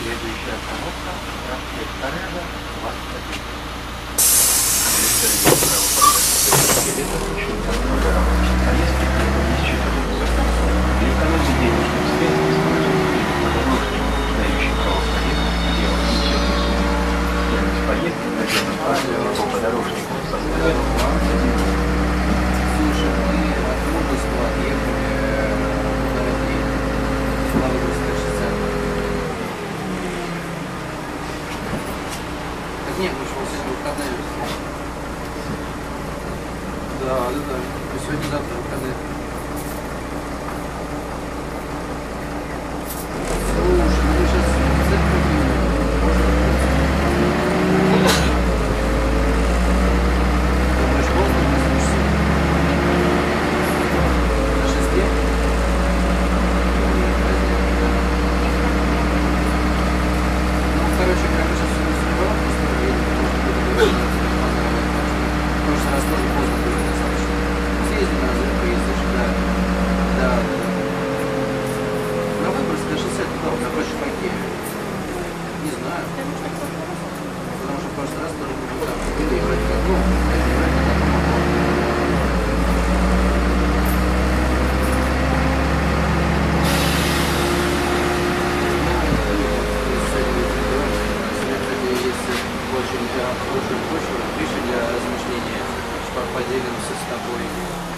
Следующая остановка проспект Парижа, 21. Экономьте денежных средств, используйте возможность нуждающих кого в поездках, дело в несчетной сумме. Стоимость поездки на первом правиле по подорожной нет, же вот сегодня выходные. Да, да, да. Мы сегодня-завтра выходные. Почва, пища для размышления. Поделимся с тобой